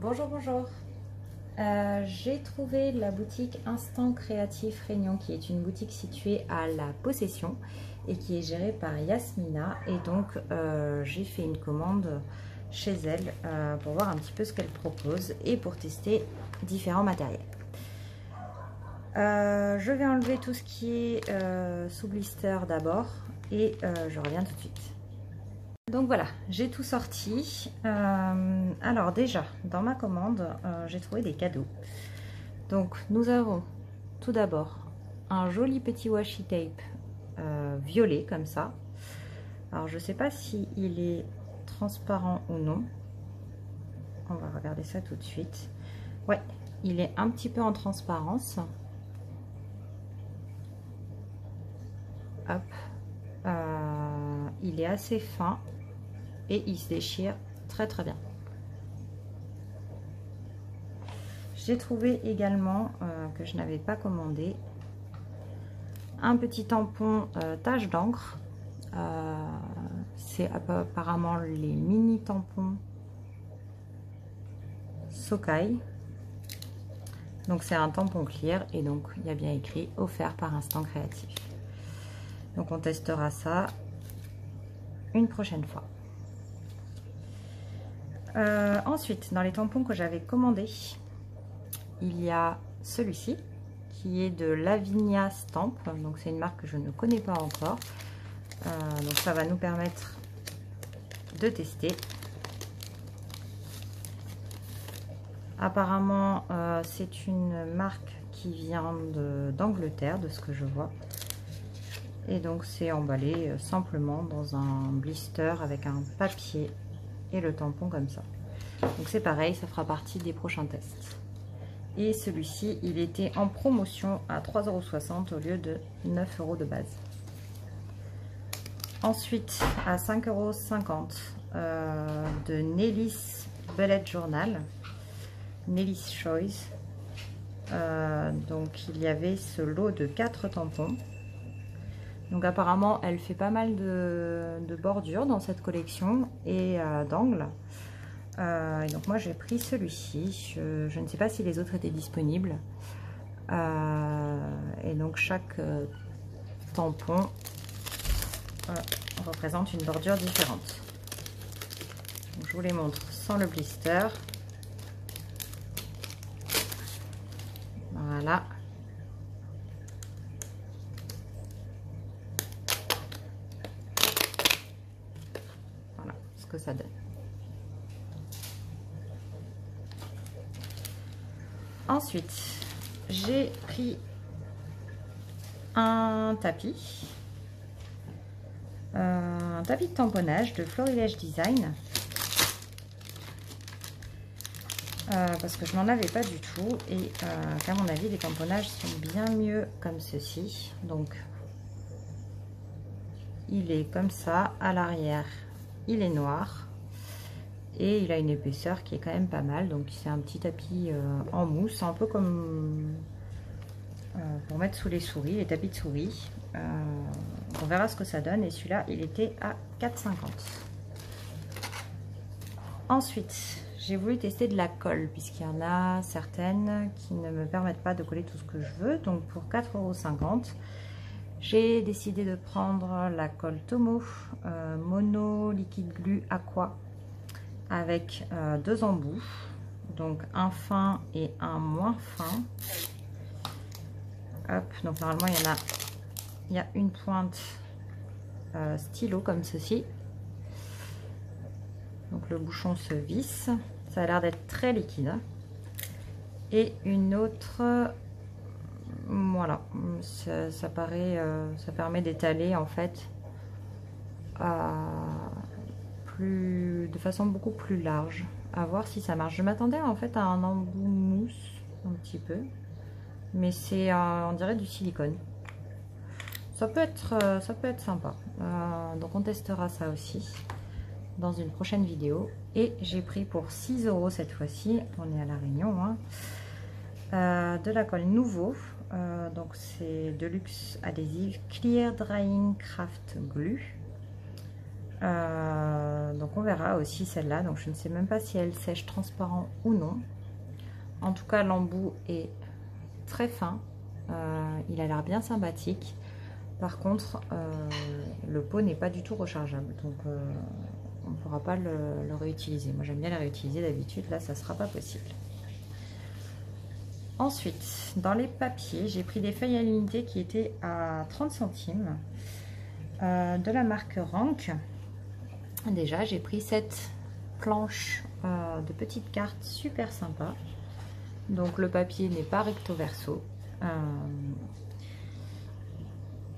Bonjour, bonjour. Euh, J'ai trouvé la boutique Instant Créatif Réunion qui est une boutique située à La Possession et qui est gérée par Yasmina. Et donc, euh, j'ai fait une commande chez elle euh, pour voir un petit peu ce qu'elle propose et pour tester différents matériels. Je vais enlever tout ce qui est sous blister d'abord et je reviens tout de suite. Donc voilà, j'ai tout sorti. Euh, alors déjà, dans ma commande, euh, j'ai trouvé des cadeaux. Donc nous avons tout d'abord un joli petit washi tape euh, violet comme ça. Alors je ne sais pas si il est transparent ou non. On va regarder ça tout de suite. Ouais, il est un petit peu en transparence. Hop. il est assez fin et il se déchire très très bien. J'ai trouvé également euh, que je n'avais pas commandé un petit tampon euh, tache d'encre. Euh, c'est apparemment les mini tampons Sokai. Donc c'est un tampon clear et donc il y a bien écrit offert par Instant Créatif. Donc on testera ça une prochaine fois. Euh, ensuite, dans les tampons que j'avais commandés, il y a celui-ci qui est de Lavinia Stamp. Donc c'est une marque que je ne connais pas encore. Euh, donc ça va nous permettre de tester. Apparemment, euh, c'est une marque qui vient d'Angleterre, de, de, ce que je vois. Et donc c'est emballé simplement dans un blister avec un papier et le tampon comme ça. Donc c'est pareil, ça fera partie des prochains tests. Et celui-ci, il était en promotion à 3,60€ au lieu de 9€ de base. Ensuite, à 5,50€ euh, de Nellis Bullet Journal. Nellis Choice. Euh, donc il y avait ce lot de 4 tampons. Donc apparemment, elle fait pas mal de, bordures dans cette collection et euh, d'angles. Euh, donc moi j'ai pris celui-ci. Je, ne sais pas si les autres étaient disponibles. Euh, et donc chaque tampon représente une bordure différente. Je vous les montre sans le blister. Voilà. Que ça donne. Ensuite, j'ai pris un tapis, un tapis de tamponnage de Florilège Design. Euh, parce que je n'en avais pas du tout et euh, qu'à mon avis les tamponnages sont bien mieux comme ceci donc il est comme ça à l'arrière il est noir. Et il a une épaisseur qui est quand même pas mal. Donc c'est un petit tapis euh, en mousse un peu comme euh, pour mettre sous les souris les tapis de souris. Euh, on verra ce que ça donne. Et celui-là il était à 4,50 ensuite j'ai voulu tester de la colle puisqu'il y en a certaines qui ne me permettent pas de coller tout ce que je veux. Donc pour 4,50€ j'ai décidé de prendre la colle Tomo euh, Mono Liquide Glue Aqua avec euh, deux embouts, donc un fin et un moins fin. Hop, donc normalement il y en a, il y a une pointe euh, stylo comme ceci. Donc le bouchon se visse, ça a l'air d'être très liquide. Et une autre voilà, ça, euh, ça permet d'étaler en fait plus, de façon beaucoup plus large. À voir si ça marche. Je m'attendais en fait à un embout mousse un petit peu, mais c'est on dirait du silicone. Ça peut être, euh, ça peut être sympa. Euh, donc on testera ça aussi dans une prochaine vidéo. Et j'ai pris pour 6 euros cette fois-ci, on est à la Réunion, hein, de la colle nouveau euh, donc c'est Deluxe Adhésive Clear Drying Craft Glue. Euh, donc on verra aussi celle-là. Donc je ne sais même pas si elle sèche transparent ou non. En tout cas, l'embout est très fin. Euh, il a l'air bien sympathique. Par contre, euh, le pot n'est pas du tout rechargeable. Donc on ne pourra pas le, réutiliser. Moi j'aime bien le réutiliser d'habitude. Là, ça ne sera pas possible. Ensuite, dans les papiers, j'ai pris des feuilles à l'unité qui étaient à 30 centimes euh, de la marque Rank. Déjà, j'ai pris cette planche euh, de petites cartes super sympa. Donc, le papier n'est pas recto verso. Euh,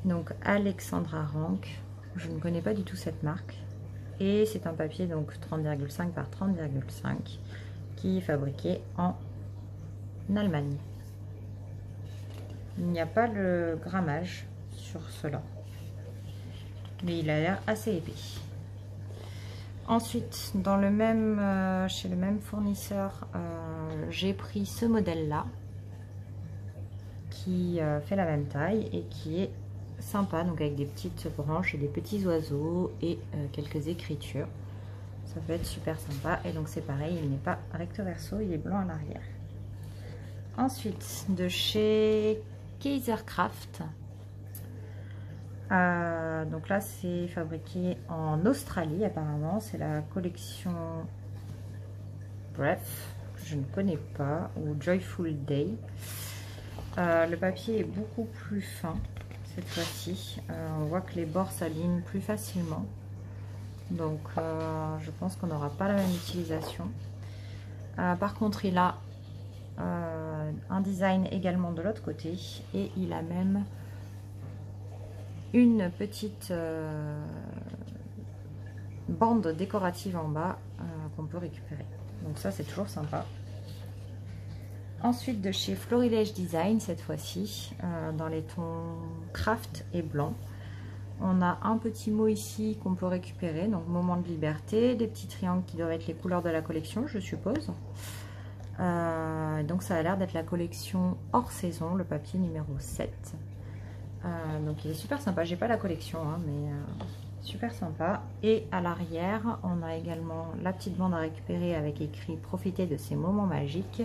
donc, Alexandra Rank. Je ne connais pas du tout cette marque. Et c'est un papier donc 30,5 par 30,5 qui est fabriqué en Allemagne. Il n'y a pas le grammage sur cela. Mais il a l'air assez épais. Ensuite, dans le même, euh, chez le même fournisseur, euh, j'ai pris ce modèle-là qui euh, fait la même taille et qui est sympa, donc avec des petites branches et des petits oiseaux et quelques écritures. Ça peut être super sympa. Et donc c'est pareil, il n'est pas recto verso, il est blanc à l'arrière. Ensuite, de chez Kaisercraft. Euh, donc là, c'est fabriqué en Australie apparemment. C'est la collection Bref, je ne connais pas, ou Joyful Day. Euh, le papier est beaucoup plus fin cette fois-ci. Euh, on voit que les bords s'alignent plus facilement. Donc, je pense qu'on n'aura pas la même utilisation. par contre, il a euh, un design également de l'autre côté et il a même une petite euh, bande décorative en bas euh, qu'on peut récupérer. Donc ça c'est toujours sympa. Ensuite de chez Florilège Design cette fois-ci, dans les tons craft et blanc. On a un petit mot ici qu'on peut récupérer, donc moment de liberté, des petits triangles qui doivent être les couleurs de la collection je suppose. Euh, donc ça a l'air d'être la collection hors saison, le papier numéro 7. Euh, donc il est super sympa, j'ai pas la collection, hein, mais euh, super sympa. Et à l'arrière, on a également la petite bande à récupérer avec écrit « Profitez de ces moments magiques »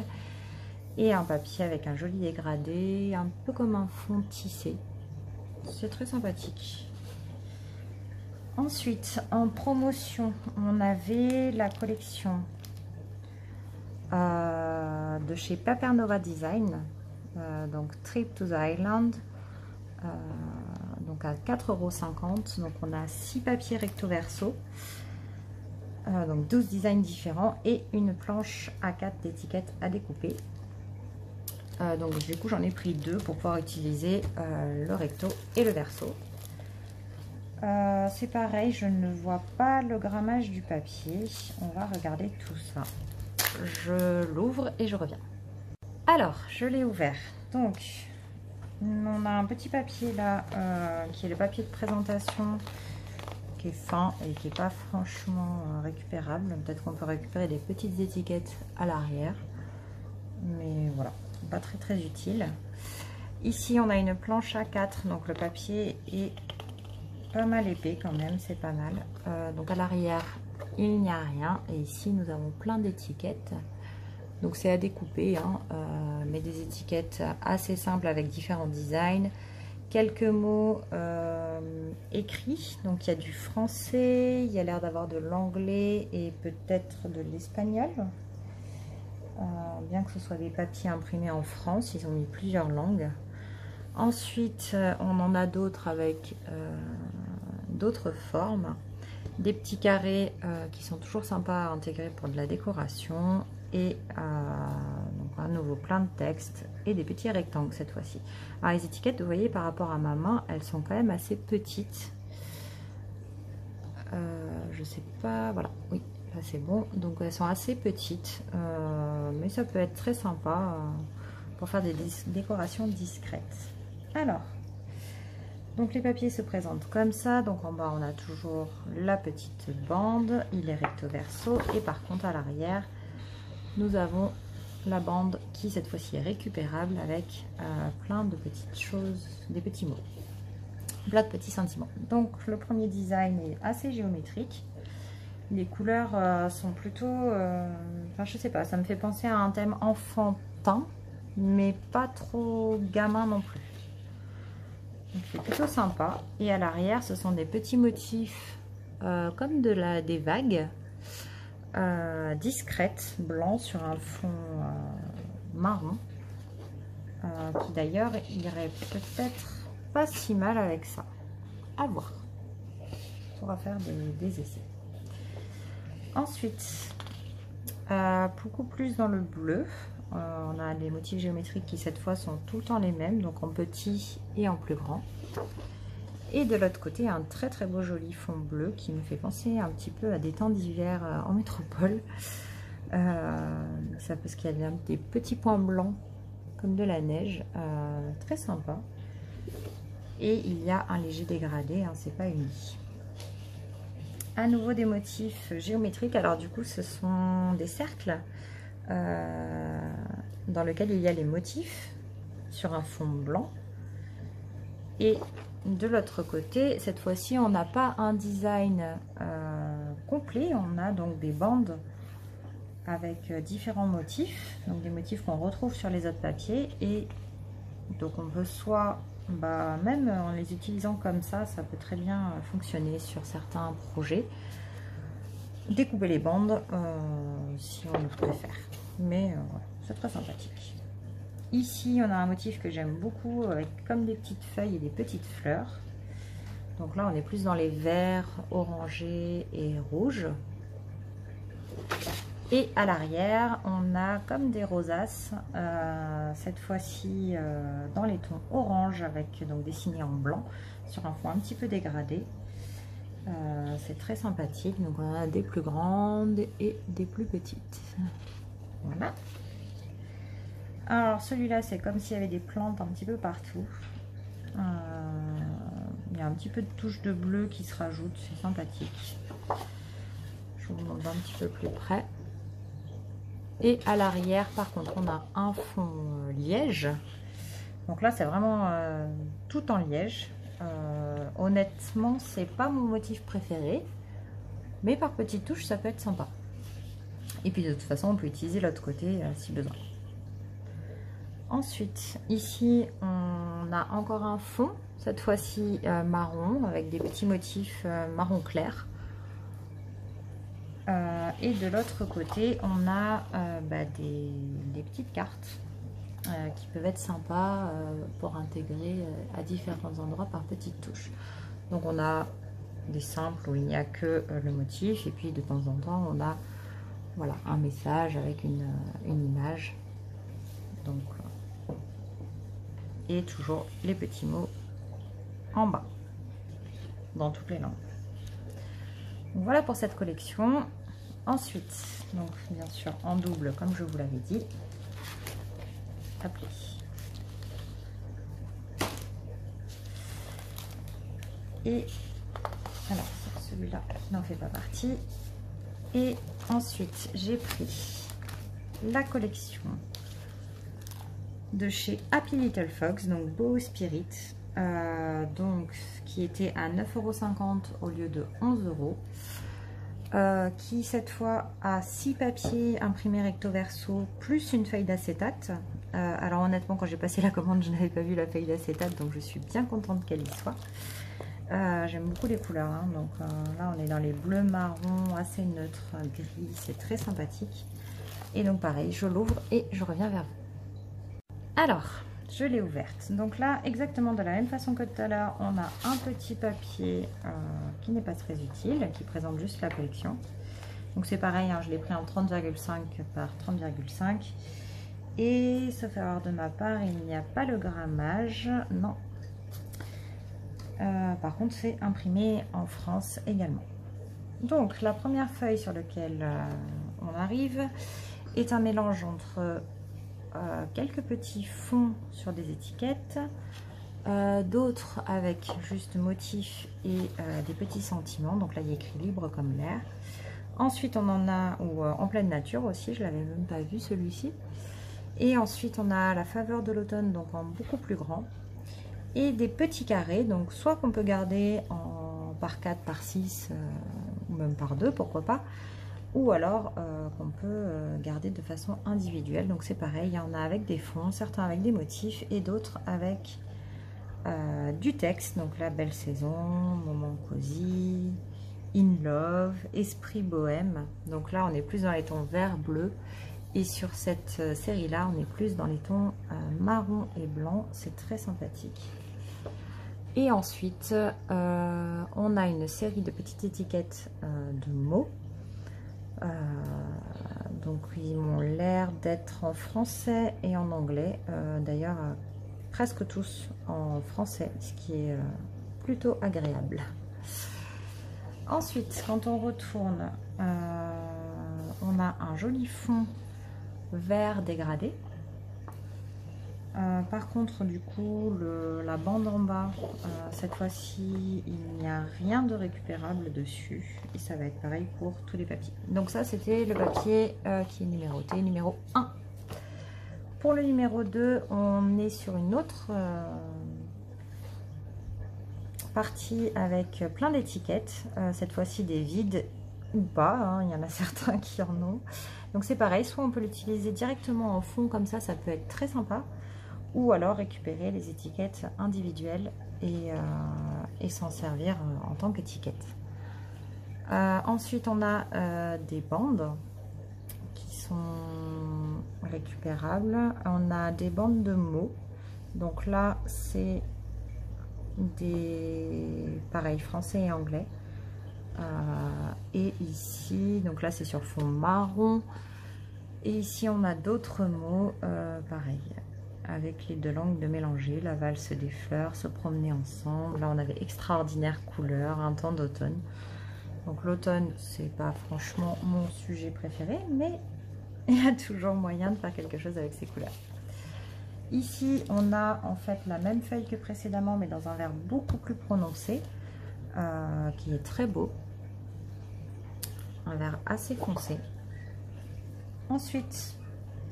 et un papier avec un joli dégradé, un peu comme un fond tissé. C'est très sympathique. Ensuite, en promotion, on avait la collection euh, de chez Papernova Design, euh, donc Trip to the Island, euh, donc à 4,50€. Donc on a 6 papiers recto verso, donc 12 designs différents et une planche A4 d'étiquettes à découper. donc du coup j'en ai pris deux pour pouvoir utiliser le recto et le verso. c'est pareil, je ne vois pas le grammage du papier. On va regarder tout ça je l'ouvre et je reviens. Alors, je l'ai ouvert. Donc, on a un petit papier là, euh, qui est le papier de présentation, qui est fin et qui n'est pas franchement euh, récupérable. Peut-être qu'on peut récupérer des petites étiquettes à l'arrière. Mais voilà, pas très très utile. Ici, on a une planche A4, donc le papier est pas mal épais quand même, c'est pas mal. Euh, donc à l'arrière, il n'y a rien. Et ici, nous avons plein d'étiquettes. Donc c'est à découper, hein, euh, mais des étiquettes assez simples avec différents designs. Quelques mots euh, écrits, donc il y a du français, il y a l'air d'avoir de l'anglais et peut-être de l'espagnol. Euh, bien que ce soit des papiers imprimés en France, ils ont mis plusieurs langues. Ensuite, on en a d'autres avec d'autres formes des petits carrés euh, qui sont toujours sympas à intégrer pour de la décoration et euh, donc à nouveau plein de textes et des petits rectangles cette fois-ci. Alors les étiquettes, vous voyez par rapport à ma main, elles sont quand même assez petites. Euh, je sais pas, voilà, oui, là c'est bon. Donc elles sont assez petites, mais ça peut être très sympa pour faire des décorations discrètes. Alors, donc les papiers se présentent comme ça. Donc en bas, on a toujours la petite bande. Il est recto verso. Et par contre, à l'arrière, nous avons la bande qui cette fois-ci est récupérable avec euh, plein de petites choses, des petits mots. Plein de petits sentiments. Donc le premier design est assez géométrique. Les couleurs sont plutôt... enfin, je sais pas, ça me fait penser à un thème enfantin, mais pas trop gamin non plus. C'est plutôt sympa. Et à l'arrière, ce sont des petits motifs comme de la, des vagues discrètes, blancs sur un fond marron. qui d'ailleurs irait peut-être pas si mal avec ça. À voir. On va faire des, essais. Ensuite, euh, beaucoup plus dans le bleu. Euh, on a les motifs géométriques qui cette fois sont tout le temps les mêmes, donc en petit et en plus grand. Et de l'autre côté, un très très beau joli fond bleu qui me fait penser un petit peu à des temps d'hiver euh, en métropole. ça parce qu'il y a des petits points blancs comme de la neige, très sympa et il y a un léger dégradé, hein, c'est pas uni. À nouveau des motifs géométriques, alors du coup ce sont des cercles euh, dans lesquels il y a les motifs sur un fond blanc. Et de l'autre côté, cette fois-ci on n'a pas un design euh, complet, on a donc des bandes avec différents motifs, donc des motifs qu'on retrouve sur les autres papiers et donc on peut soit bah, même en les utilisant comme ça, ça peut très bien fonctionner sur certains projets. Découper les bandes euh, si on le préfère. Mais euh, c'est très sympathique. Ici, on a un motif que j'aime beaucoup avec comme des petites feuilles et des petites fleurs. Donc là, on est plus dans les verts, orangés et rouges. Et à l'arrière, on a comme des rosaces, euh, cette fois-ci euh, dans les tons orange avec donc dessiné en blanc sur un fond un petit peu dégradé. Euh, c'est très sympathique. Donc on a des plus grandes et des plus petites. Voilà. Alors celui-là, c'est comme s'il y avait des plantes un petit peu partout. il y a un petit peu de touche de bleu qui se rajoute, c'est sympathique. Je vous montre un petit peu plus près. Et à l'arrière, par contre, on a un fond euh, liège. Donc là, c'est vraiment euh, tout en liège. Euh, honnêtement, c'est pas mon motif préféré. Mais par petites touches, ça peut être sympa. Et puis de toute façon, on peut utiliser l'autre côté si besoin. Ensuite, ici, on a encore un fond, cette fois-ci marron, avec des petits motifs marron clair. Euh, et de l'autre côté, on a euh, bah, des, petites cartes euh, qui peuvent être sympas pour intégrer à différents endroits par petites touches. Donc on a des simples où il n'y a que le motif et puis de temps en temps on a voilà, un message avec une, une image. Donc, et toujours les petits mots en bas dans toutes les langues voilà pour cette collection. Ensuite, donc bien sûr en double, comme je vous l'avais dit. Et alors celui-là n'en fait pas partie. Et ensuite, j'ai pris la collection de chez Happy Little Fox, donc Beau Spirit, euh, donc qui était à 9,50€ au lieu de 11€. Euh, qui cette fois a 6 papiers imprimés recto verso plus une feuille d'acétate. Euh, alors honnêtement quand j'ai passé la commande je n'avais pas vu la feuille d'acétate donc je suis bien contente qu'elle y soit. J'aime beaucoup les couleurs, hein. donc là on est dans les bleus marron assez neutres, gris, c'est très sympathique. Et donc pareil, je l'ouvre et je reviens vers vous. Alors, je l'ai ouverte. Donc là, exactement de la même façon que tout à l'heure, on a un petit papier euh, qui n'est pas très utile, qui présente juste la collection. Donc c'est pareil, hein, je l'ai pris en 30,5 par 30,5. Et sauf erreur de ma part, il n'y a pas le grammage. Non. Euh, par contre, c'est imprimé en France également. Donc la première feuille sur laquelle euh, on arrive est un mélange entre euh, quelques petits fonds sur des étiquettes, euh, d'autres avec juste motifs et euh, des petits sentiments. Donc là, il y a écrit libre comme l'air. Ensuite, on en a ou en pleine nature aussi, je l'avais même pas vu celui-ci. Et ensuite, on a la faveur de l'automne, donc en beaucoup plus grand. Et des petits carrés, donc soit qu'on peut garder en par 4, par 6, ou même par deux, pourquoi pas, ou alors qu'on peut garder de façon individuelle. Donc c'est pareil, il y en a avec des fonds, certains avec des motifs et d'autres avec du texte. Donc la belle saison, moment cosy, in love, esprit bohème. Donc là on est plus dans les tons vert, bleu. Et sur cette euh, série-là, on est plus dans les tons euh, marron et blanc. C'est très sympathique. Et ensuite, euh, on a une série de petites étiquettes de mots. Donc, ils ont l'air d'être en français et en anglais. D'ailleurs, presque tous en français, ce qui est plutôt agréable. Ensuite, quand on retourne, on a un joli fond vert dégradé. Euh, par contre, du coup, la bande en bas, euh, cette fois-ci, il n'y a rien de récupérable dessus. Et ça va être pareil pour tous les papiers. Donc ça, c'était le papier euh, qui est numéroté, numéro 1. Pour le numéro 2, on est sur une autre partie avec plein d'étiquettes. cette fois-ci, des vides ou pas. Hein, il y en a certains qui en ont. Donc c'est pareil, soit on peut l'utiliser directement en fond comme ça, ça peut être très sympa, ou alors récupérer les étiquettes individuelles et, euh, s'en servir euh, en tant qu'étiquette. Euh, ensuite, on a des bandes qui sont récupérables. On a des bandes de mots. Donc là, c'est des pareil français et anglais. et ici, donc là c'est sur fond marron. Et ici, on a d'autres mots, pareil, avec les deux langues de mélanger, la valse des fleurs, se promener ensemble. Là, on avait extraordinaire couleur, un temps d'automne. Donc l'automne, c'est pas franchement mon sujet préféré, mais il y a toujours moyen de faire quelque chose avec ces couleurs. Ici, on a en fait la même feuille que précédemment, mais dans un vert beaucoup plus prononcé, euh, qui est très beau. Un vert assez foncé. Ensuite,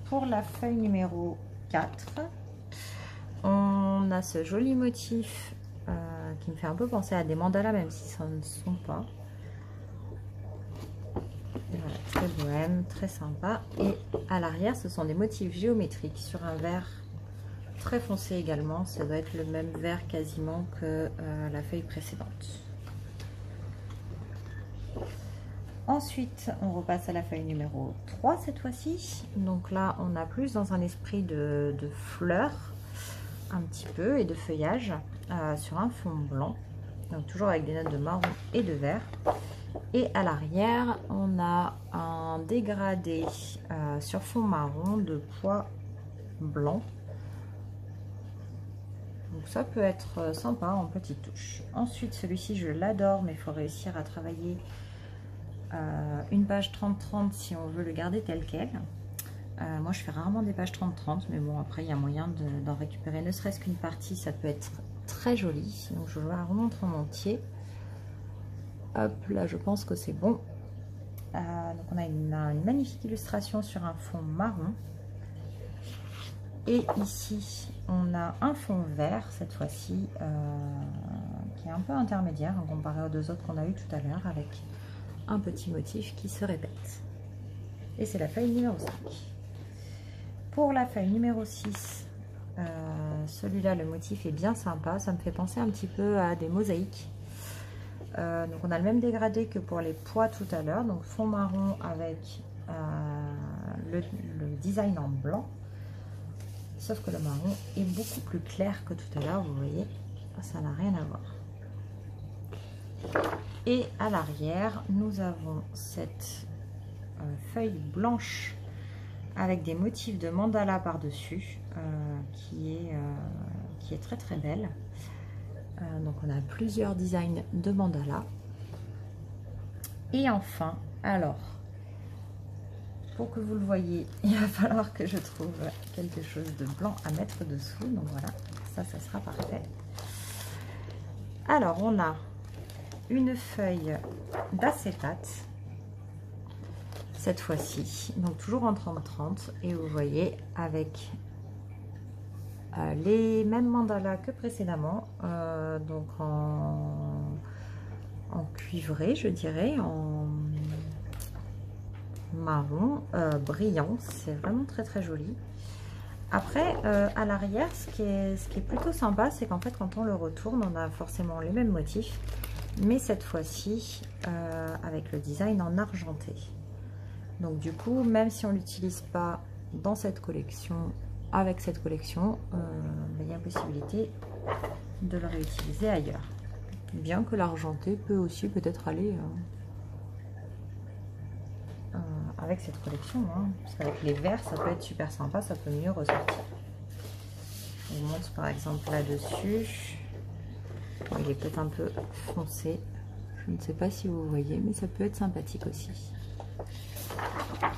pour la feuille numéro 4, on a ce joli motif euh, qui me fait un peu penser à des mandalas, même si ce ne sont pas. très bohème, très sympa. Et à l'arrière, ce sont des motifs géométriques sur un vert très foncé également. Ça doit être le même vert quasiment que euh, la feuille précédente. Ensuite, on repasse à la feuille numéro 3 cette fois-ci. Donc là, on a plus dans un esprit de, fleurs, un petit peu, et de feuillage euh, sur un fond blanc. Donc toujours avec des notes de marron et de vert. Et à l'arrière, on a un dégradé euh, sur fond marron de poids blanc. Donc ça peut être sympa en petites touches. Ensuite, celui-ci, je l'adore, mais il faut réussir à travailler euh, une page 30-30 si on veut le garder tel quel. Euh, moi, je fais rarement des pages 30-30, mais bon, après, il y a moyen d'en récupérer ne serait-ce qu'une partie. Ça peut être très joli. Donc, je la remontre en entier. Hop, là, je pense que c'est bon. Euh, donc, on a une, magnifique illustration sur un fond marron. Et ici, on a un fond vert, cette fois-ci, qui est un peu intermédiaire, comparé aux deux autres qu'on a eu tout à l'heure, avec un petit motif qui se répète. Et c'est la feuille numéro 5. Pour la feuille numéro 6, euh, celui-là, le motif est bien sympa. Ça me fait penser un petit peu à des mosaïques. Euh, donc on a le même dégradé que pour les poids tout à l'heure. Donc fond marron avec euh, le, design en blanc. Sauf que le marron est beaucoup plus clair que tout à l'heure, vous voyez. Ça n'a rien à voir. Et à l'arrière, nous avons cette euh, feuille blanche avec des motifs de mandala par-dessus euh, qui, est, euh, qui est très très belle. donc on a plusieurs designs de mandala. Et enfin, alors, pour que vous le voyez, il va falloir que je trouve quelque chose de blanc à mettre dessous. Donc voilà, ça, ça sera parfait. Alors, on a une feuille d'acétate cette fois-ci donc toujours en 30-30 et vous voyez avec euh, les mêmes mandalas que précédemment euh, donc en, cuivré je dirais en marron brillant. C'est vraiment très très joli. Après, à l'arrière, ce, ce qui est plutôt sympa, c'est qu'en fait, quand on le retourne, on a forcément les mêmes motifs, mais cette fois-ci, avec le design en argenté. Donc du coup, même si on l'utilise pas dans cette collection, avec cette collection, euh, ben, il y a possibilité de le réutiliser ailleurs. Bien que l'argenté peut aussi peut-être aller euh, euh, avec cette collection. Hein. parce qu'avec les verts, ça peut être super sympa, ça peut mieux ressortir. Je vous montre par exemple là-dessus. Il est peut-être un peu foncé. Je ne sais pas si vous voyez, mais ça peut être sympathique aussi.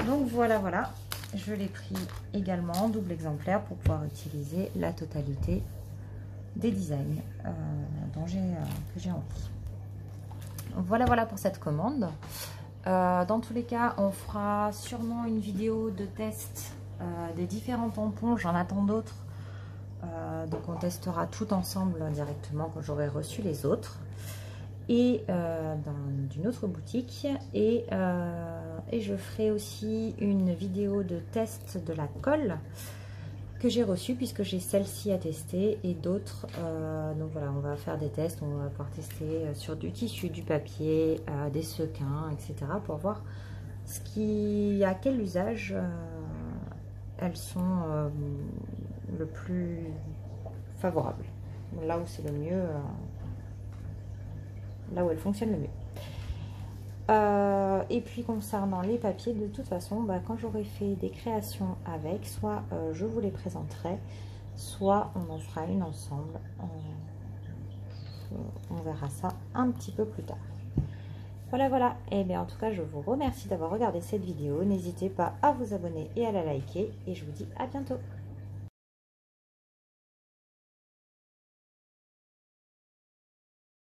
Donc voilà, voilà. Je l'ai pris également en double exemplaire pour pouvoir utiliser la totalité des designs euh, dont j'ai euh, que j'ai envie. Voilà, voilà pour cette commande. Euh, dans tous les cas, on fera sûrement une vidéo de test des différents tampons. J'en attends d'autres. Donc on testera tout ensemble directement quand j'aurai reçu les autres. Et euh, d'une autre boutique. Et, euh, et, je ferai aussi une vidéo de test de la colle que j'ai reçue puisque j'ai celle-ci à tester et d'autres euh, donc voilà on va faire des tests on va pouvoir tester sur du tissu du papier des sequins etc pour voir ce qui à quel usage elles sont le plus favorables là où c'est le mieux là où elle fonctionne le mieux. Euh, et puis concernant les papiers, de toute façon, bah, quand j'aurai fait des créations avec, soit euh, je vous les présenterai, soit on en fera une ensemble. On, verra ça un petit peu plus tard. Voilà, voilà. Et eh bien en tout cas, je vous remercie d'avoir regardé cette vidéo. N'hésitez pas à vous abonner et à la liker. Et je vous dis à bientôt.